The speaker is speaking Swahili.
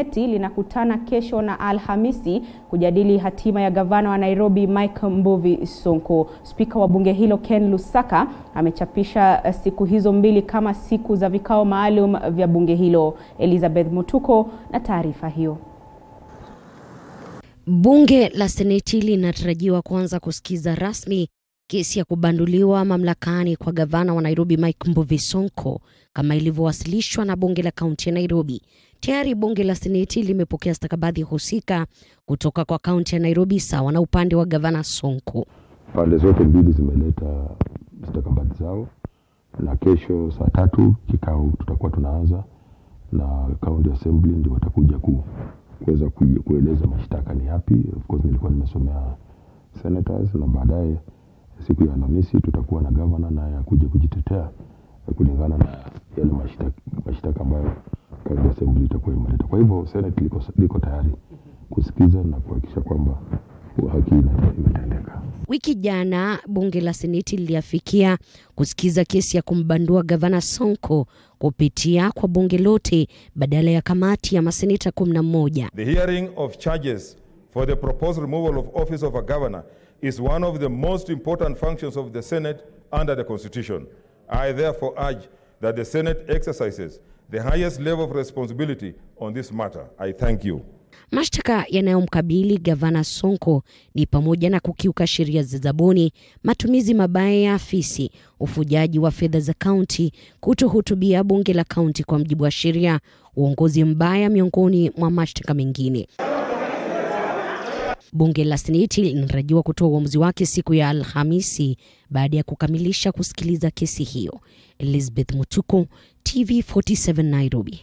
Seneti linakutana kesho na Alhamisi kujadili hatima ya gavana wa Nairobi Mike Mbuvi Sonko. Spika wa bunge hilo Ken Lusaka amechapisha siku hizo mbili kama siku za vikao maalum vya bunge hilo. Elizabeth Mutuko na taarifa hiyo. Bunge la Seneti linatarajiwa kuanza kusikiza rasmi kesi ya kubanduliwa mamlakani kwa gavana wa Nairobi Mike Mbuvi Sonko kama ilivyowasilishwa na bunge la kaunti ya Nairobi. Tayari bunge la Seneti limepokea stakabadhi husika kutoka kwa kaunti ya Nairobi sawa na upande wa gavana Sonko. Pande zote mbili zimeleta stakabadhi zao, na kesho saa tatu kikao tutakuwa tunaanza na county assembly, ndio watakuja ku kuweza kueleza mashtaka ni yapi. Of course nilikuwa nimesomea senators, na baadaye siku ya Alhamisi tutakuwa na gavana naye akuja kujitetea kulingana na yale mashtaka mashtaka ambayo county assembly itakuwa imeleta. Kwa hivyo senate liko, liko tayari kusikiza na kuhakikisha kwamba haki imetendeka. Wiki jana bunge la Seneti liliafikia kusikiza kesi ya kumbandua gavana Sonko kupitia kwa bunge lote badala ya kamati ya maseneta kumi na moja. The hearing of charges for the proposed removal of office of a governor is one of the most important functions of the Senate under the Constitution. I therefore urge that the Senate exercises the highest level of responsibility on this matter. I thank you. Mashtaka yanayomkabili gavana Sonko ni pamoja na kukiuka sheria za zabuni, matumizi mabaya ya afisi, ufujaji wa fedha za kaunti, kutohutubia bunge la kaunti kwa mjibu wa sheria, uongozi mbaya, miongoni mwa mashtaka mengine. Bunge la Seneti linatarajiwa kutoa uamuzi wake siku ya Alhamisi baada ya kukamilisha kusikiliza kesi hiyo. Elizabeth Mutuko, TV 47 Nairobi.